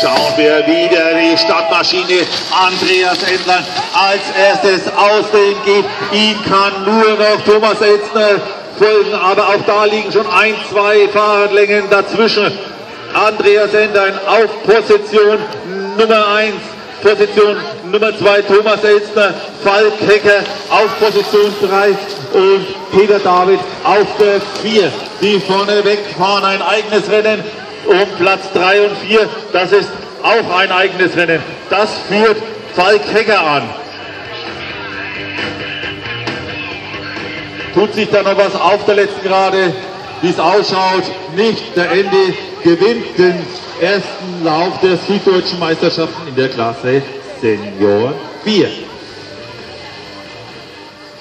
schauen wir wieder die Stadtmaschine Andreas Endlein als erstes aus dem geht. Ihn kann nur noch Thomas Elzner folgen, aber auch da liegen schon ein, zwei Fahrradlängen dazwischen. Andreas Endlein auf Position Nummer 1. Position Nummer 2 Thomas Elstner, Falk Hecker auf Position 3 und Peter David auf der 4. Die vorne wegfahren ein eigenes Rennen um Platz 3 und 4. Das ist auch ein eigenes Rennen. Das führt Falk Hecker an. Tut sich da noch was auf der letzten Gerade, wie es ausschaut? Nicht. Der Ende gewinnt den ersten Lauf der Süddeutschen Meisterschaften in der Klasse Senior 4.